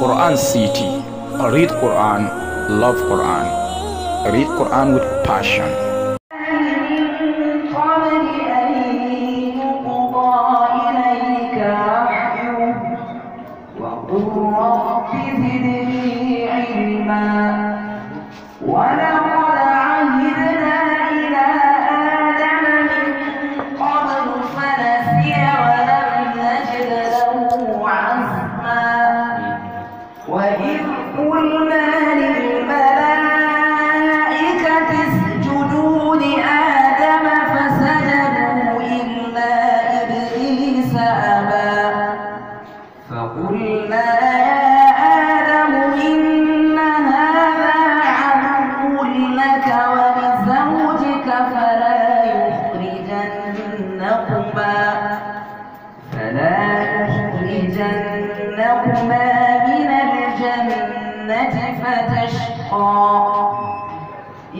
Quran City. Read Quran, love Quran. Read Quran with passion. قلنا يا آدم إن هذا عدو لك ولزوجك فلا يخرجنكما من الجنة فتشقى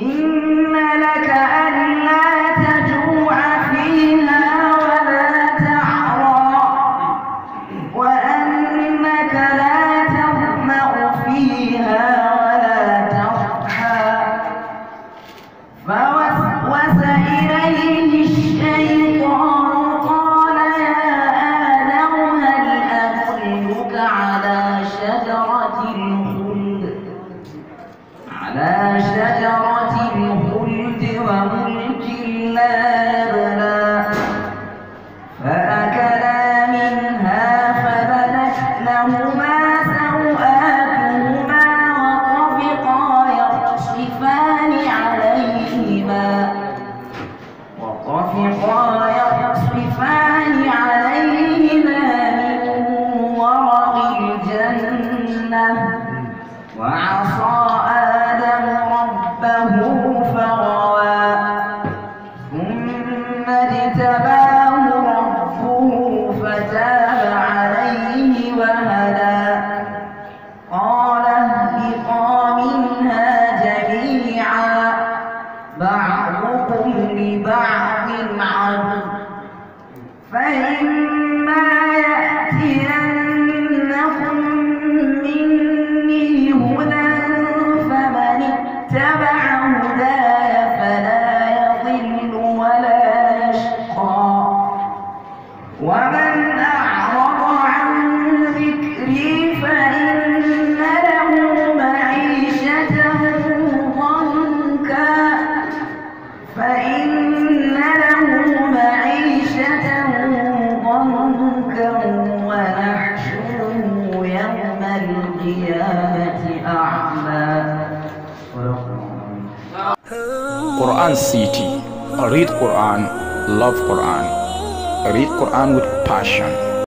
إن شجرة الخلد على شجرة الجنة وعصى آدم ربه فغوى ثم اجتباه ربه فتاب عليه Quran City. Read Quran, love Quran. Read Quran with passion.